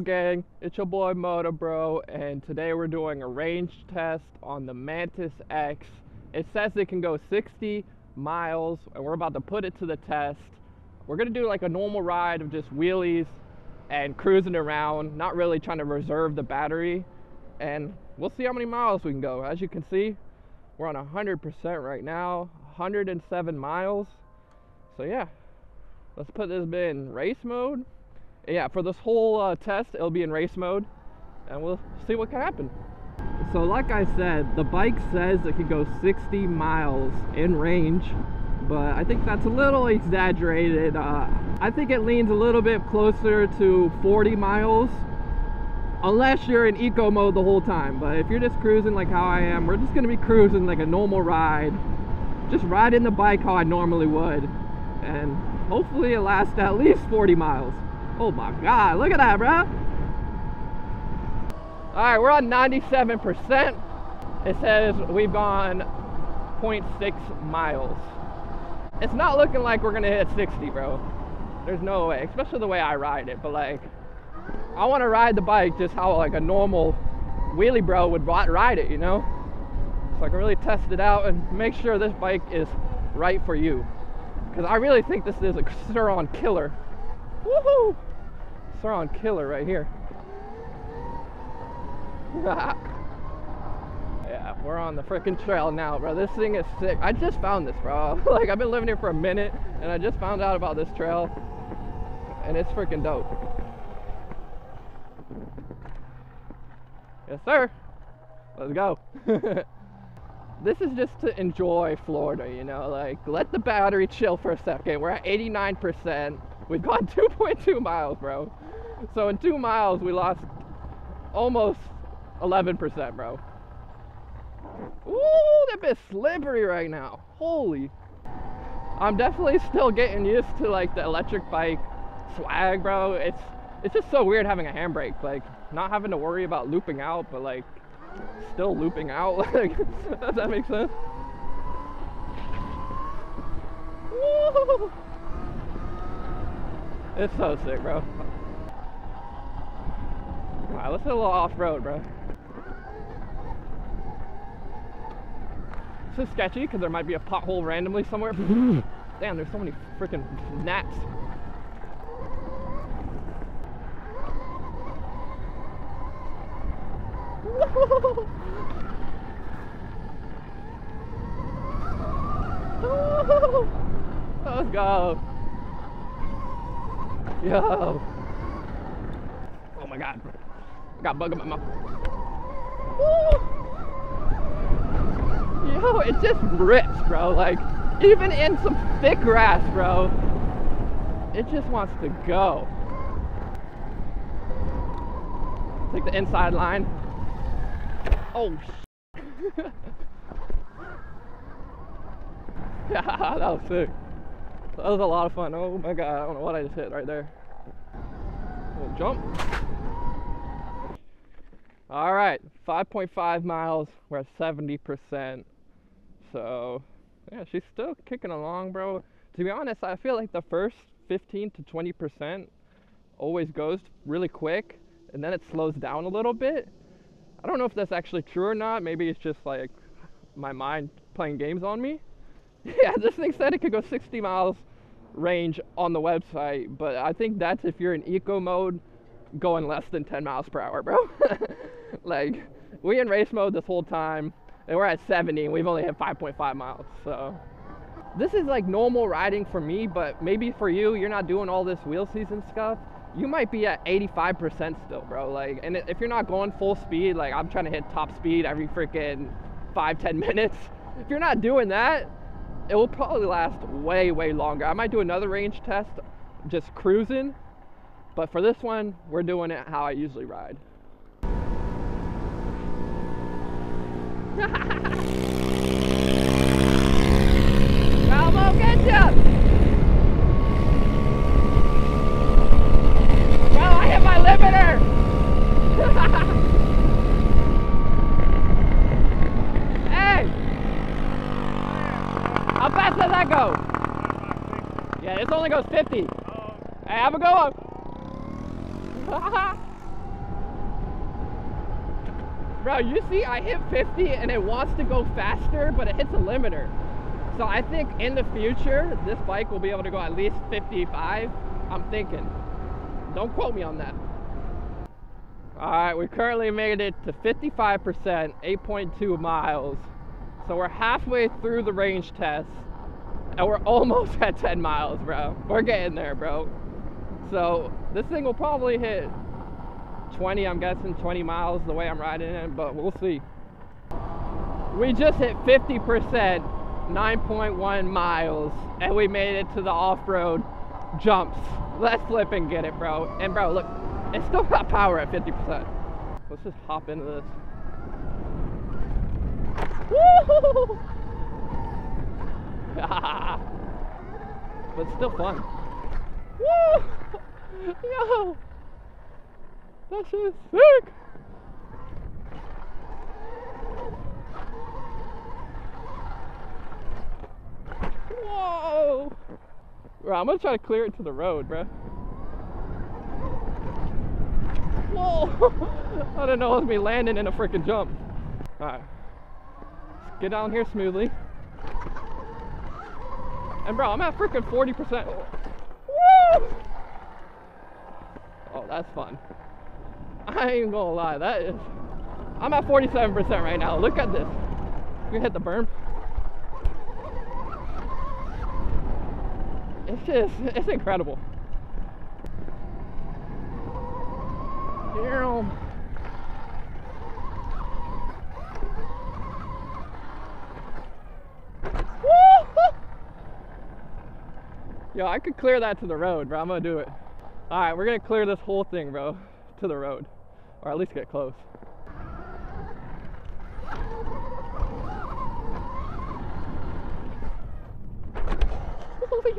gang? It's your boy MotoBroo, and today we're doing a range test on the Mantis X. It says it can go 60 miles, and we're about to put it to the test. We're gonna do like a normal ride of just wheelies and cruising around, not really trying to reserve the battery, and we'll see how many miles we can go. As you can see, we're on 100% right now, 107 miles. So yeah, let's put this in race mode yeah, for this whole uh, test, it'll be in race mode, and we'll see what can happen. So like I said, the bike says it can go 60 miles in range, but I think that's a little exaggerated. Uh, I think it leans a little bit closer to 40 miles, unless you're in eco mode the whole time. But if you're just cruising like how I am, we're just gonna be cruising like a normal ride, just riding the bike how I normally would, and hopefully it lasts at least 40 miles. Oh my God, look at that, bro. All right, we're on 97%. It says we've gone 0.6 miles. It's not looking like we're gonna hit 60, bro. There's no way, especially the way I ride it, but like, I wanna ride the bike just how like a normal wheelie bro would ride it, you know? So I can really test it out and make sure this bike is right for you. Because I really think this is a Sur-Ron killer. Woohoo! Sur-Ron killer right here. yeah, we're on the freaking trail now, bro. This thing is sick. I just found this, bro. like, I've been living here for a minute, and I just found out about this trail, and it's freaking dope. Yes, sir. Let's go. this is just to enjoy Florida, you know, like let the battery chill for a second. We're at 89%. We've gone 2.2 miles, bro. So in two miles, we lost almost 11%, bro. Ooh, that bit's slippery right now. Holy. I'm definitely still getting used to like the electric bike swag, bro. It's it's just so weird having a handbrake, like not having to worry about looping out, but like still looping out. Like, does that make sense? Woo! It's so sick, bro. Alright, let's hit a little off-road, bro. This is sketchy because there might be a pothole randomly somewhere. Damn, there's so many freaking gnats. Let's go. Yo. Oh my god. Got bug in my mouth. Yo, it just rips, bro. Like, even in some thick grass, bro. It just wants to go. Take the inside line. Oh, yeah, that was sick. That was a lot of fun. Oh my god, I don't know what I just hit right there. Little jump. All right, 5.5 miles. We're at 70%. So, yeah, she's still kicking along, bro. To be honest, I feel like the first 15 to 20% always goes really quick, and then it slows down a little bit. I don't know if that's actually true or not. Maybe it's just like my mind playing games on me. Yeah, this thing said it could go 60 miles range on the website, but I think that's if you're in eco mode going less than 10 miles per hour, bro. like, we in race mode this whole time, and we're at 70, and we've only hit 5.5 miles, so. This is like normal riding for me, but maybe for you, you're not doing all this wheel season stuff. You might be at 85% still, bro. Like, and if you're not going full speed, like I'm trying to hit top speed every freaking five, 10 minutes. If you're not doing that, it will probably last way, way longer. I might do another range test just cruising, but for this one, we're doing it how I usually ride. Get I hit my limiter! How fast does that go? Yeah, this only goes 50. Oh. Hey, have a go one. Bro, you see I hit 50 and it wants to go faster, but it hits a limiter. So I think in the future, this bike will be able to go at least 55. I'm thinking. Don't quote me on that. All right, we currently made it to 55%, 8.2 miles. So we're halfway through the range test and we're almost at 10 miles, bro. We're getting there, bro. So this thing will probably hit 20, I'm guessing 20 miles the way I'm riding it, but we'll see. We just hit 50%, 9.1 miles, and we made it to the off-road jumps. Let's flip and get it, bro. And bro, look, it's still got power at 50%. Let's just hop into this. But still fun. Woo! Yo! Shit is sick! Whoa! Bro, I'm gonna try to clear it to the road, bro. Whoa! I didn't know it was me landing in a freaking jump. Alright. Get down here smoothly. And bro, I'm at freaking 40%. Woo! Oh, that's fun. I ain't gonna lie, that is. I'm at 47% right now. Look at this. You hit the berm. It's just, it's incredible. Damn. Yo, I could clear that to the road, bro. I'm gonna do it. All right, we're gonna clear this whole thing, bro, to the road, or at least get close. Holy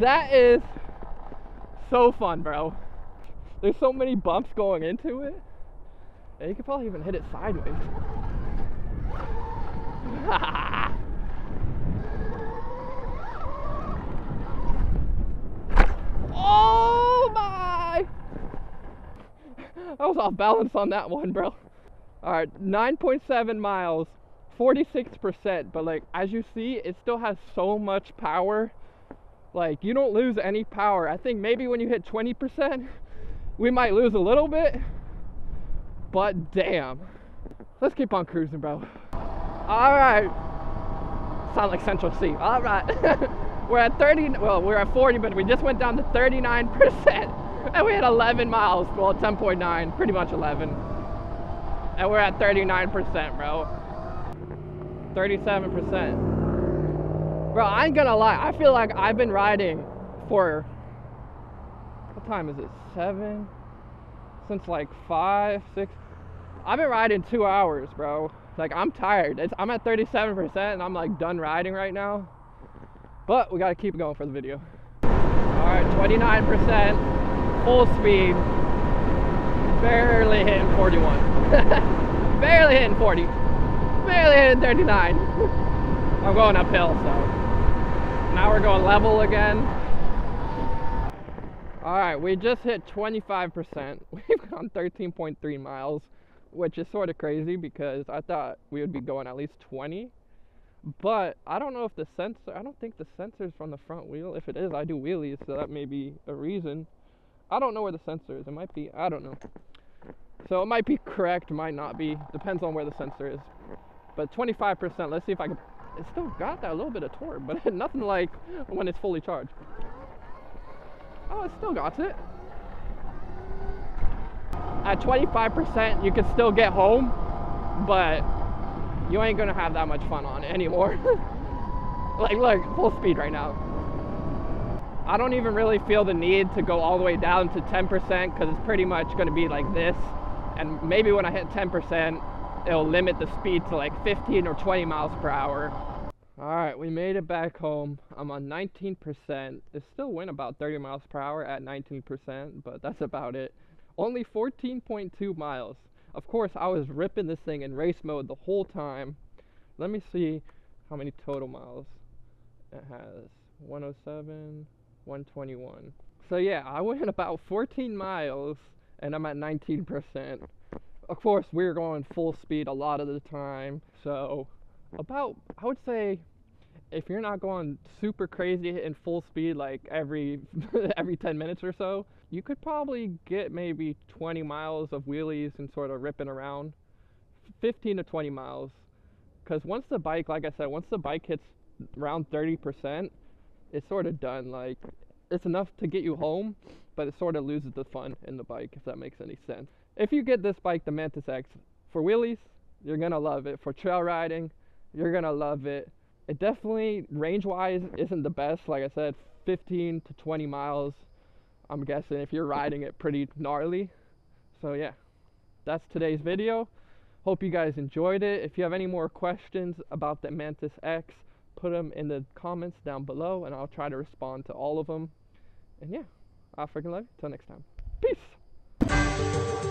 that is so fun, bro. There's so many bumps going into it. And you could probably even hit it sideways. oh my! I was off balance on that one, bro. All right, 9.7 miles, 46%, but like, as you see, it still has so much power. Like, you don't lose any power. I think maybe when you hit 20%, we might lose a little bit, but damn. Let's keep on cruising, bro. All right. Sound like Central C. All right. we're at 30, well, we're at 40, but we just went down to 39%. And we had 11 miles, well, 10.9, pretty much 11. And we're at 39%, bro. 37%. Bro, I ain't gonna lie. I feel like I've been riding for, what time is it? Seven? Since like five, six. I've been riding two hours, bro. Like, I'm tired. It's, I'm at 37% and I'm like done riding right now. But we gotta keep going for the video. All right, 29%, full speed. Barely hitting 41. Barely hitting 40 barely hitting 39. I'm going uphill, so. Now we're going level again. All right, we just hit 25%. We've gone 13.3 miles, which is sort of crazy because I thought we would be going at least 20. But I don't know if the sensor, I don't think the sensor's from the front wheel. If it is, I do wheelies, so that may be a reason. I don't know where the sensor is. It might be, I don't know. So it might be correct, might not be. Depends on where the sensor is. But 25%, let's see if I can, it still got that little bit of torque, but nothing like when it's fully charged. Oh, it still got it. At 25%, you can still get home, but you ain't gonna have that much fun on it anymore. like, look, full speed right now. I don't even really feel the need to go all the way down to 10% because it's pretty much gonna be like this. And maybe when I hit 10%, it'll limit the speed to like 15 or 20 miles per hour. All right, we made it back home. I'm on 19%. It still went about 30 miles per hour at 19%, but that's about it. Only 14.2 miles. Of course, I was ripping this thing in race mode the whole time. Let me see how many total miles it has. 107, 121. So yeah, I went about 14 miles and I'm at 19%. Of course, we're going full speed a lot of the time, so about I would say if you're not going super crazy in full speed like every every 10 minutes or so, you could probably get maybe 20 miles of wheelies and sort of ripping around. 15 to 20 miles. Cuz once the bike, like I said, once the bike hits around 30%, it's sort of done like it's enough to get you home, but it sort of loses the fun in the bike if that makes any sense. If you get this bike, the Mantis X, for wheelies, you're to love it. For trail riding, you're to love it it definitely range wise isn't the best. Like I said, 15 to 20 miles. I'm guessing if you're riding it pretty gnarly. So yeah, that's today's video. Hope you guys enjoyed it. If you have any more questions about the Mantis X, put them in the comments down below and I'll try to respond to all of them. And yeah, I freaking love you. Till next time. Peace.